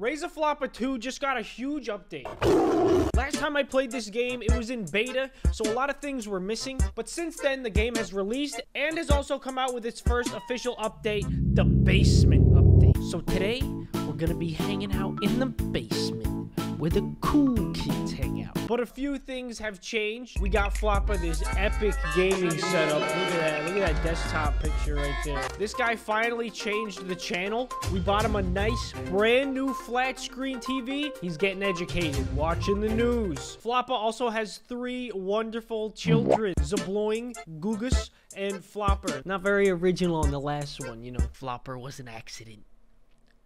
Floppa 2 just got a huge update. Last time I played this game, it was in beta, so a lot of things were missing. But since then, the game has released and has also come out with its first official update, the Basement Update. So today, we're gonna be hanging out in the basement where the cool kids hang out. But a few things have changed. We got Floppa this epic gaming setup. Look at that. Look at that desktop picture right there. This guy finally changed the channel. We bought him a nice brand new flat screen TV. He's getting educated, watching the news. Floppa also has three wonderful children. Zabloing, Gugus, and Flopper. Not very original on the last one, you know. Flopper was an accident.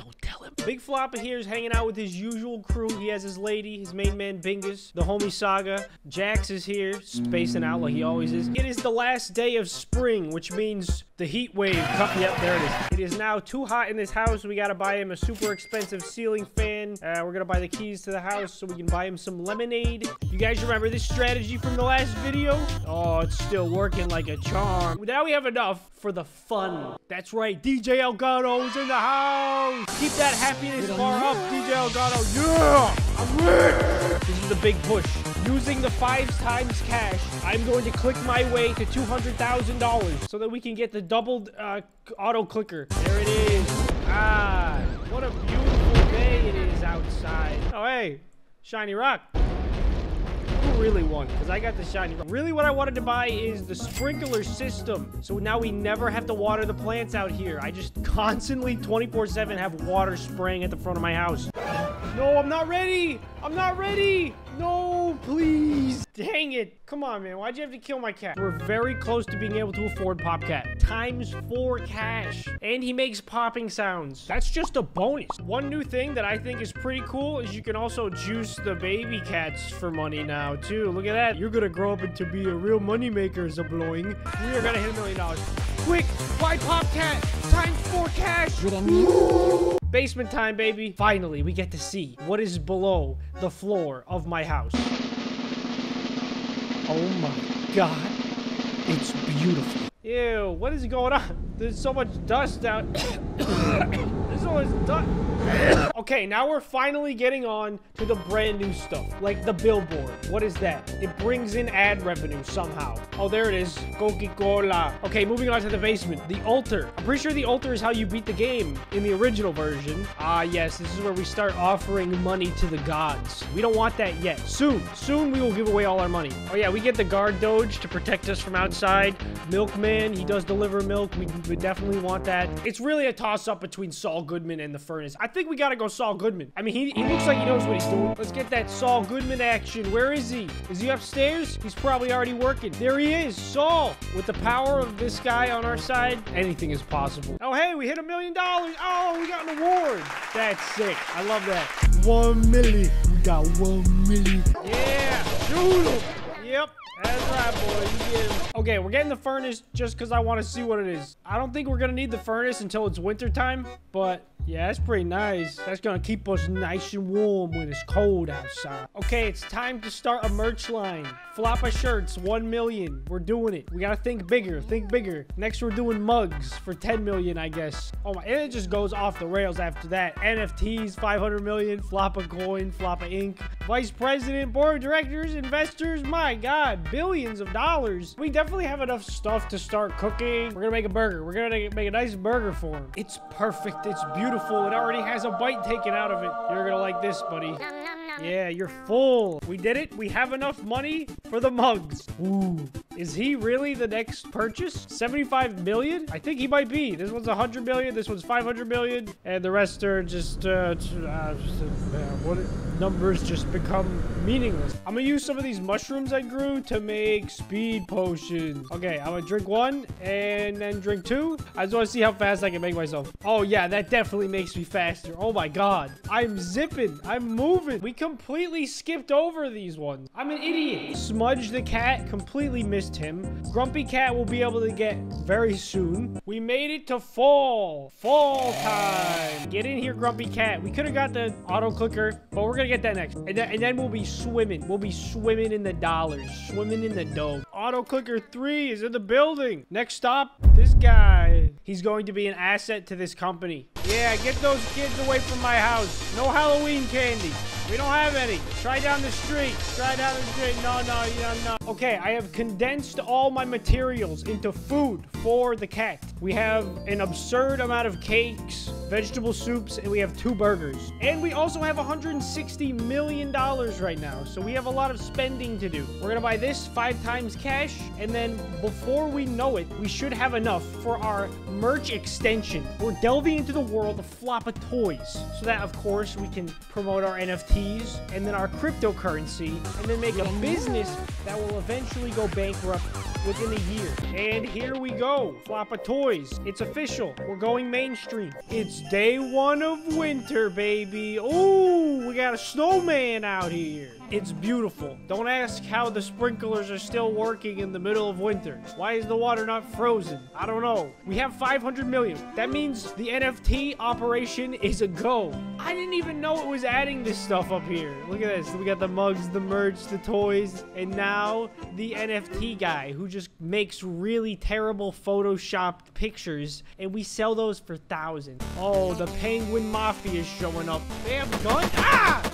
Don't tell him. Big Floppa here is hanging out with his usual crew. He has his lady, his main man Bingus, the homie Saga. Jax is here, spacing out like he always is. It is the last day of spring, which means the heat wave. Yep, there it is. It is now too hot in this house. We gotta buy him a super expensive ceiling fan. Uh, we're gonna buy the keys to the house so we can buy him some lemonade. You guys remember this strategy from the last video? Oh, it's still working like a charm. Now we have enough for the fun. That's right, DJ Elgato's in the house. Keep that happiness bar up, DJ Elgato. Yeah, I'm rich. This is a big push. Using the five times cash, I'm going to click my way to $200,000 so that we can get the doubled uh, auto clicker. There it is. Ah, what a beautiful day it is outside. Oh, hey, shiny rock who really won because I got the shiny. Really what I wanted to buy is the sprinkler system. So now we never have to water the plants out here. I just constantly 24-7 have water spraying at the front of my house. No, I'm not ready. I'm not ready. No, please. Dang it. Come on, man. Why'd you have to kill my cat? We're very close to being able to afford Popcat. Times four cash. And he makes popping sounds. That's just a bonus. One new thing that I think is pretty cool is you can also juice the baby cats for money now, too. Look at that. You're gonna grow up into be a real moneymaker, Zabloing. We are gonna hit a million dollars. Quick, buy Popcat. Times four cash. Basement time, baby. Finally, we get to see what is below the floor of my house. Oh my god. It's beautiful. Ew, what is going on? There's so much dust out. There's so much dust. Okay, now we're finally getting on to the brand new stuff, like the billboard. What is that? It brings in ad revenue somehow. Oh, there it is. Coca-Cola. Okay, moving on to the basement. The altar. I'm pretty sure the altar is how you beat the game in the original version. Ah, yes, this is where we start offering money to the gods. We don't want that yet. Soon, soon we will give away all our money. Oh yeah, we get the guard doge to protect us from outside. Milkman, he does deliver milk. We, we definitely want that. It's really a toss-up between Saul Goodman and the furnace. I think we gotta go Saul Goodman. I mean, he, he looks like he knows what he's doing. Let's get that Saul Goodman action. Where is he? Is he upstairs? He's probably already working. There he is, Saul. With the power of this guy on our side, anything is possible. Oh, hey, we hit a million dollars. Oh, we got an award. That's sick. I love that. One milli. We got one milli. Yeah. Shoot him. Yep. That's right, boy. You get him. Okay, we're getting the furnace just because I want to see what it is. I don't think we're going to need the furnace until it's wintertime, but yeah, that's pretty nice. That's gonna keep us nice and warm when it's cold outside. Okay, it's time to start a merch line. Flop Floppa shirts, 1 million. We're doing it. We gotta think bigger, think bigger. Next, we're doing mugs for 10 million, I guess. Oh my, and it just goes off the rails after that. NFTs, 500 million. Flop Floppa coin, Flop Floppa Inc. Vice president, board of directors, investors. My God, billions of dollars. We definitely have enough stuff to start cooking. We're gonna make a burger. We're gonna make a nice burger for him. It's perfect. It's beautiful. It already has a bite taken out of it. You're gonna like this, buddy. Yeah, you're full. We did it. We have enough money for the mugs. Ooh. Is he really the next purchase? 75 million? I think he might be. This one's 100 million. This one's 500 million. And the rest are just, uh, uh, uh, what numbers just become meaningless. I'm gonna use some of these mushrooms I grew to make speed potions. Okay, I'm gonna drink one and then drink two. I just want to see how fast I can make myself. Oh, yeah, that definitely makes me faster. Oh, my God. I'm zipping. I'm moving. We completely skipped over these ones. I'm an idiot. Smudge the cat completely missed him. Grumpy cat will be able to get very soon. We made it to fall. Fall time. Get in here, Grumpy cat. We could have got the auto clicker, but we're gonna get that next. And, th and then we'll be swimming. We'll be swimming in the dollars. Swimming in the dough. Auto clicker three is in the building. Next stop, this guy. He's going to be an asset to this company. Yeah, get those kids away from my house. No Halloween candy. We don't have any. Try down the street. Try down the street. No, no, no, no. Okay, I have condensed all my materials into food for the cat. We have an absurd amount of cakes, vegetable soups, and we have two burgers. And we also have $160 million right now, so we have a lot of spending to do. We're gonna buy this five times cash, and then before we know it, we should have enough for our merch extension. We're delving into the world of Floppa toys, so that, of course, we can promote our NFT and then our cryptocurrency, and then make a business that will eventually go bankrupt within a year. And here we go. Floppa Toys. It's official. We're going mainstream. It's day one of winter, baby. Oh, we got a snowman out here. It's beautiful. Don't ask how the sprinklers are still working in the middle of winter. Why is the water not frozen? I don't know. We have 500 million. That means the NFT operation is a go. I didn't even know it was adding this stuff up here. Look at this. We got the mugs, the merch, the toys, and now the NFT guy who just makes really terrible photoshopped pictures and we sell those for thousands. Oh, the penguin mafia is showing up. They have guns. Ah!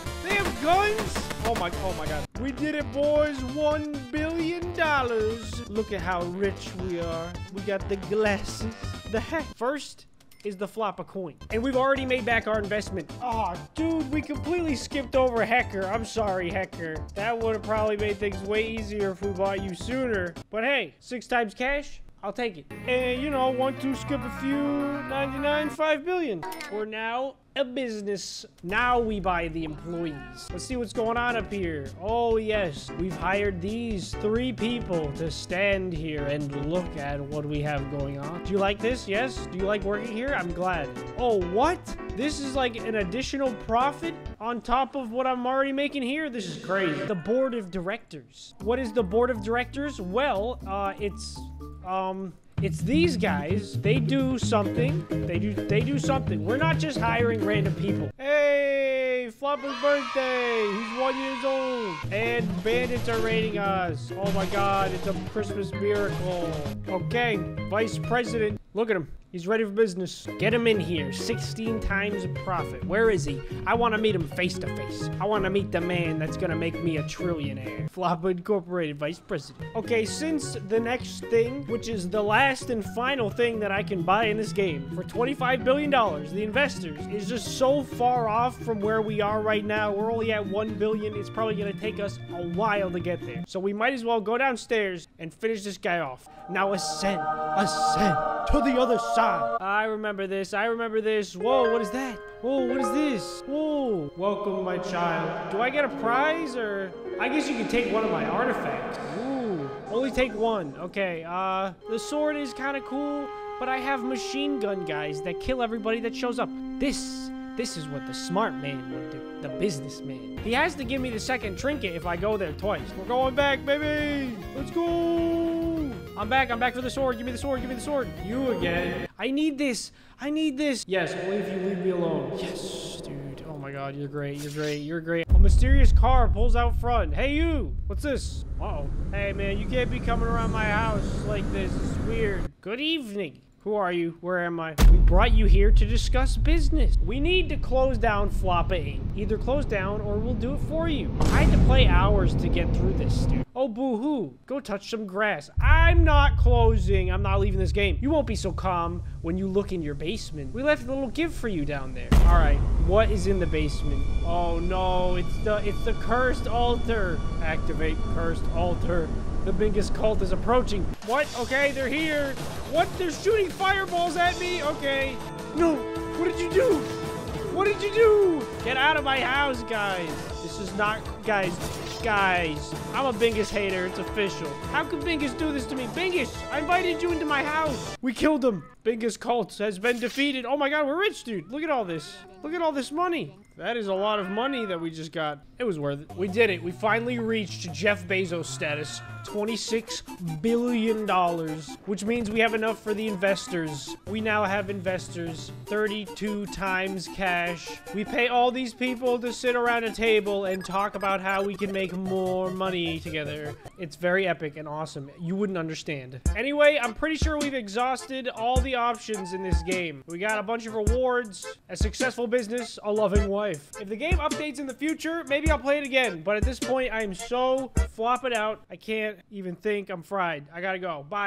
Guns? Oh my, oh my god. We did it, boys. One billion dollars. Look at how rich we are. We got the glasses, the hat. First, is the Floppa coin. And we've already made back our investment. Oh, dude, we completely skipped over Hecker. I'm sorry, Hecker. That would have probably made things way easier if we bought you sooner. But hey, six times cash, I'll take it. And, you know, one, two, skip a few, 99, 5 billion. We're now a business. Now we buy the employees. Let's see what's going on up here. Oh, yes. We've hired these three people to stand here and look at what we have going on. Do you like this? Yes? Do you like working here? I'm glad. Oh, what? This is like an additional profit on top of what I'm already making here? This is crazy. The board of directors. What is the board of directors? Well, uh, it's, um, it's these guys. They do something. They do they do something. We're not just hiring random people. Hey, Floppa's birthday. He's one years old. And bandits are raiding us. Oh my god, it's a Christmas miracle. Okay, Vice President. Look at him. He's ready for business. Get him in here. 16 times a profit. Where is he? I want to meet him face to face. I want to meet the man that's going to make me a trillionaire. Floppa Incorporated Vice President. Okay, since the next thing, which is the last and final thing that I can buy in this game for $25 billion, the investors, is just so far off from where we are right now. We're only at 1 billion. It's probably going to take us a while to get there. So we might as well go downstairs and finish this guy off. Now ascend, ascend to the other side. I remember this. I remember this. Whoa, what is that? Whoa, what is this? Whoa. Welcome, my child. Do I get a prize or... I guess you can take one of my artifacts. Ooh. Only take one. Okay, uh... The sword is kind of cool, but I have machine gun guys that kill everybody that shows up. This... This is what the smart man would do. The businessman. He has to give me the second trinket if I go there twice. We're going back, baby! Let's go! I'm back. I'm back for the sword. Give me the sword. Give me the sword. You again. I need this. I need this. Yes, only if you leave me alone. Yes, dude. Oh my god, you're great. You're great. You're great. A mysterious car pulls out front. Hey, you. What's this? Uh-oh. Hey, man, you can't be coming around my house like this. It's weird. Good evening. Who are you? Where am I? We brought you here to discuss business. We need to close down Floppa Inc. Either close down or we'll do it for you. I had to play hours to get through this, dude. Oh, boo-hoo. Go touch some grass. I'm not closing. I'm not leaving this game. You won't be so calm when you look in your basement. We left a little gift for you down there. All right. What is in the basement? Oh, no. It's the, it's the cursed altar. Activate cursed altar. The biggest cult is approaching. What? Okay, they're here. What? They're shooting fireballs at me? Okay. No. What did you do? What did you do? Get out of my house, guys. This is not... Guys, guys. I'm a Bingus hater. It's official. How could Bingus do this to me? Bingus, I invited you into my house. We killed him. Bingus cult has been defeated. Oh my god, we're rich, dude. Look at all this. Look at all this money. That is a lot of money that we just got. It was worth it. We did it. We finally reached Jeff Bezos status. $26 billion, which means we have enough for the investors. We now have investors. 32 times cash. We pay all these people to sit around a table and talk about about how we can make more money together. It's very epic and awesome. You wouldn't understand. Anyway, I'm pretty sure we've exhausted all the options in this game. We got a bunch of rewards, a successful business, a loving wife. If the game updates in the future, maybe I'll play it again. But at this point, I am so flopping out, I can't even think. I'm fried. I gotta go. Bye.